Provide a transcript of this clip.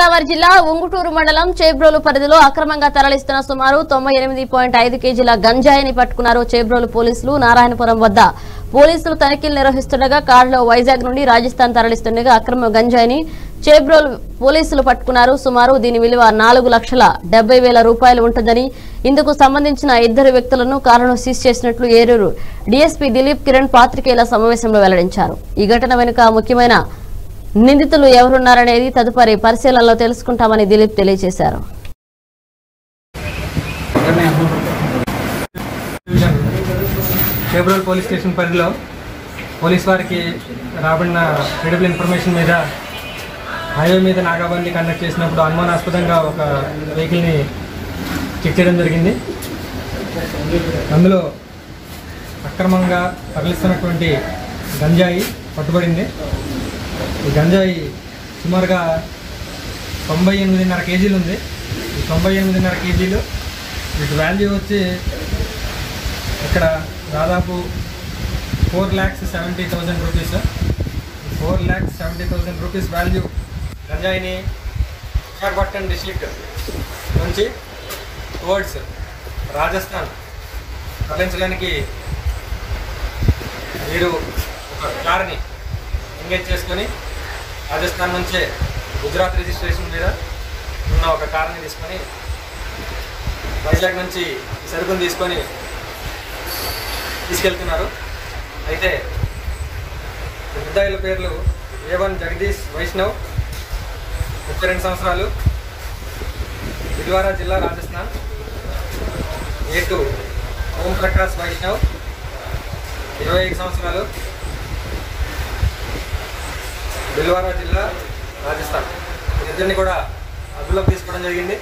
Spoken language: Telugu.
గోదావరి జిల్లా ఉంగుటూరు మండలం చేబ్రోలు పరిధిలో అక్రమంగా తరలిస్తున్న సుమారు తొంభై ఎనిమిది పాయింట్ ఐదు కేజీల గంజాయిని పట్టుకున్నారు చేబ్రోలు పోలీసులు నారాయణపురం వద్ద. పోలీసులు తనిఖీలు నిర్వహిస్తుండగా కారులో వైజాగ్ నుండి రాజస్థాన్ తరలిస్తుండగా అక్రమ గంజాయిని చేబ్రోలు పోలీసులు పట్టుకున్నారు. సుమారు దీని విలువ నాలుగు లక్షల డెబ్బై వేల రూపాయలు ఉంటుందని ఇందుకు సంబంధించిన ఇద్దరు వ్యక్తులను కారును సీజ్ చేసినట్లు ఏరూరు డీఎస్పీ దిలీప్ కిరణ్ పాత్రికేయుల సమావేశంలో వెల్లడించారు. ఈ ఘటన వెనుక ముఖ్యమైన నిందితులు ఎవరున్నారనేది తదుపరి పరిశీలనలో తెలుసుకుంటామని దిలీప్ తెలియజేశారు. కేబ్రోల్ పోలీస్ స్టేషన్ పరిధిలో పోలీస్ వారికి రాబడిన క్రెడిబుల్ ఇన్ఫర్మేషన్ మీద హైవే మీద నాగాబంది కండక్ట్ చేసినప్పుడు అనుమానాస్పదంగా ఒక వెహికల్ని చెక్ చేయడం జరిగింది. అందులో అక్రమంగా తరలిస్తున్నటువంటి గంజాయి పట్టుబడింది. ఈ గంజాయి సుమారుగా తొంభై ఎనిమిదిన్నర కేజీలు ఉంది. ఈ తొంభై ఎనిమిదిన్నర కేజీలు వీటి వాల్యూ వచ్చి ఇక్కడ దాదాపు four lakhs seventy thousand rupees four lakhs seventy thousand rupees value గంజాయిని విశాఖపట్నం డిస్ట్రిక్ట్ నుంచి టువర్డ్స్ రాజస్థాన్ తరలించడానికి వీరు ఒక కార్ని ఎంగేజ్ చేసుకొని రాజస్థాన్ నుంచే గుజరాత్ రిజిస్ట్రేషన్ మీద ఉన్న ఒక కార్ని తీసుకొని వైజాగ్ నుంచి సరుకును సరుకుని తీసుకొని తీసుకెళ్తున్నారు. అయితే ముద్దాయిల పేర్లు ఏ వన్ జగదీష్ వైష్ణవ్ ముప్పై రెండు సంవత్సరాలు బిల్వారా జిల్లా రాజస్థాన్ ఏ టూ ఓం ప్రకాష్ వైష్ణవ్ ఇరవై ఐదు సంవత్సరాలు బిల్వారా జిల్లా రాజస్థాన్. ఇద్దరిని కూడా అదుపులోకి తీసుకోవడం జరిగింది.